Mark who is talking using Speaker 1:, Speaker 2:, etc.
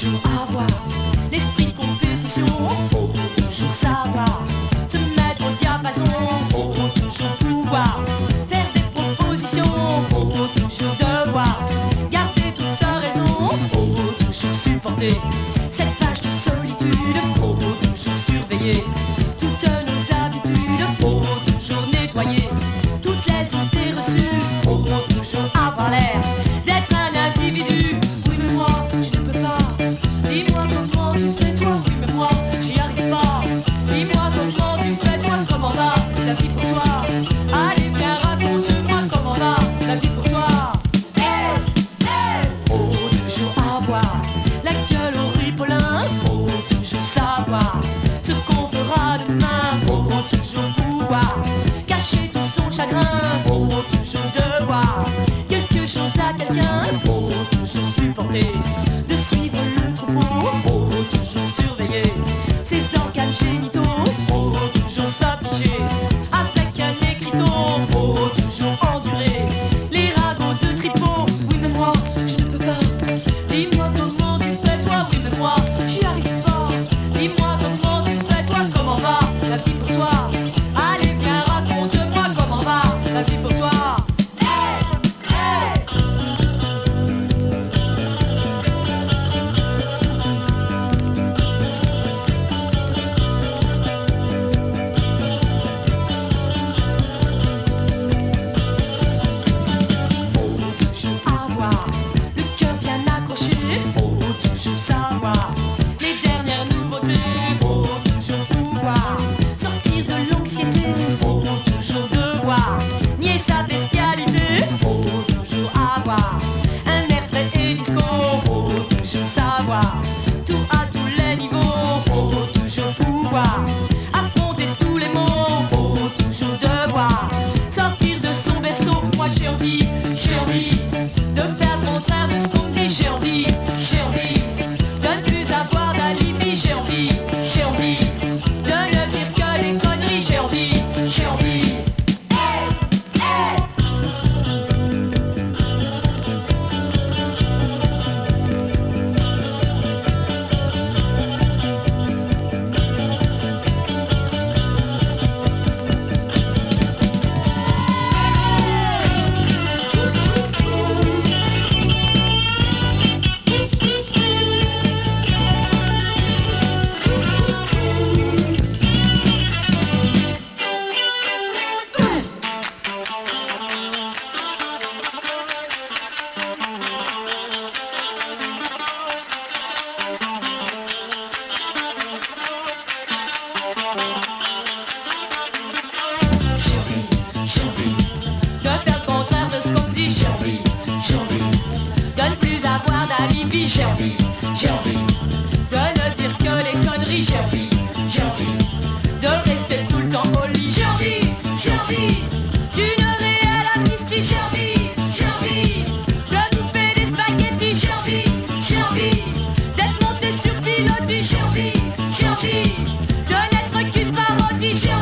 Speaker 1: toujours avoir l'esprit de compétition. Faut toujours savoir se mettre au diapason. Faut toujours pouvoir faire des propositions. Faut toujours devoir garder toute sa raison. Faut toujours supporter cette. faut toujours devoir quelque chose à quelqu'un, faut toujours supporter. Un air frais et disco, faut toujours savoir. Tout à tous les niveaux, faut toujours pouvoir. Affronter tous les mots, faut toujours devoir. Sortir de son berceau, moi j'ai envie, j'ai envie. j'ai envie, j'ai envie de ne dire que les conneries, j'ai envie, j'ai envie de rester tout le temps au lit, j'ai envie, j'ai envie d'une réelle amnistie, j'ai envie, j'ai envie de bouffer des spaghettis, j'ai envie, j'ai envie d'être monté sur pilotis, j'ai envie, j'ai envie de n'être qu'une parodie, j'ai envie.